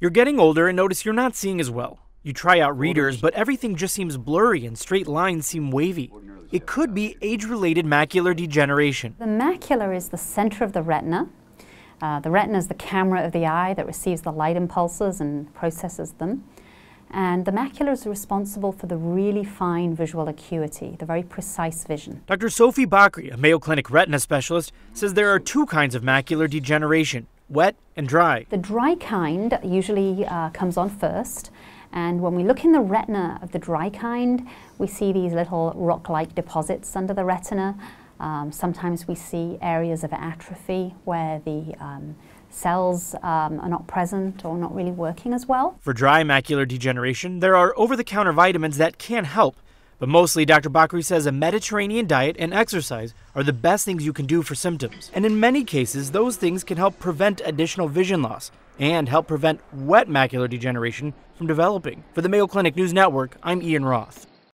You're getting older and notice you're not seeing as well. You try out readers, but everything just seems blurry and straight lines seem wavy. It could be age related macular degeneration. The macula is the center of the retina. Uh, the retina is the camera of the eye that receives the light impulses and processes them. And the macula is responsible for the really fine visual acuity, the very precise vision. Dr. Sophie Bakri, a Mayo Clinic retina specialist, says there are two kinds of macular degeneration wet and dry. The dry kind usually uh, comes on first, and when we look in the retina of the dry kind, we see these little rock like deposits under the retina. Um, sometimes we see areas of atrophy where the um, cells um, are not present or not really working as well. For dry macular degeneration, there are over the counter vitamins that can help, but mostly, Dr. Bakri says a Mediterranean diet and exercise are the best things you can do for symptoms. And in many cases, those things can help prevent additional vision loss and help prevent wet macular degeneration from developing. For the Mayo Clinic News Network, I'm Ian Roth.